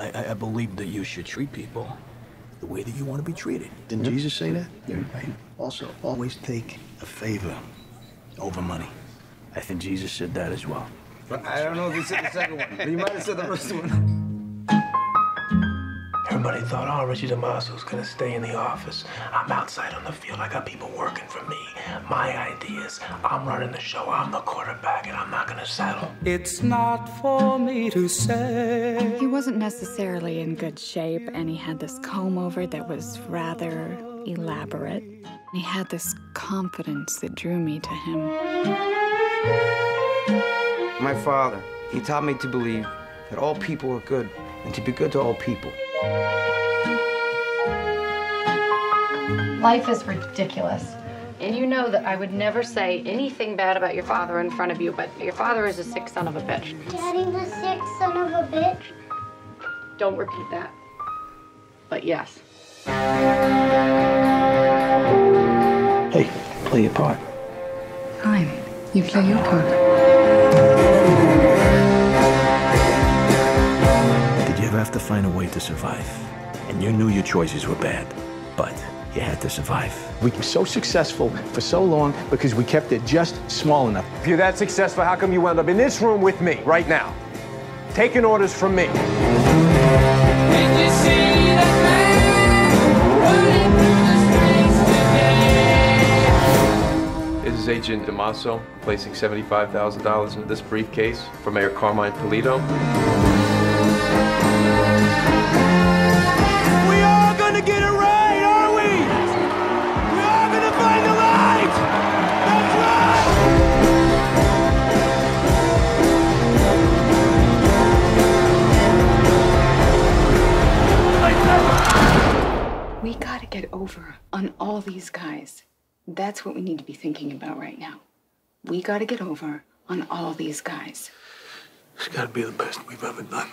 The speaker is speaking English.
I, I, I believe that you should treat people the way that you want to be treated. Didn't Jesus say that? Yeah, right. Also, always take a favor over money. I think Jesus said that as well. But I don't know if he said the second one, but he might have said the first one. Everybody thought, oh, Richie DiMaso's gonna stay in the office. I'm outside on the field. I got people working for me. My ideas. I'm running the show. I'm the quarterback, and I'm not gonna settle. It's not for me to say. He wasn't necessarily in good shape, and he had this comb over that was rather elaborate. He had this confidence that drew me to him. My father, he taught me to believe that all people are good and to be good to all people. Life is ridiculous. And you know that I would never say anything bad about your father in front of you, but your father is a sick son of a bitch. Daddy's a sick son of a bitch. Don't repeat that. But yes. Hey, play your part. Fine. You play your part. Did you ever have to find a way to survive? And you knew your choices were bad, but you had to survive. We were so successful for so long because we kept it just small enough. If you're that successful, how come you wound up in this room with me right now? Taking orders from me. This is Agent DiMaso placing $75,000 into this briefcase for Mayor Carmine Polito. get over on all these guys. That's what we need to be thinking about right now. We gotta get over on all these guys. It's gotta be the best we've ever done.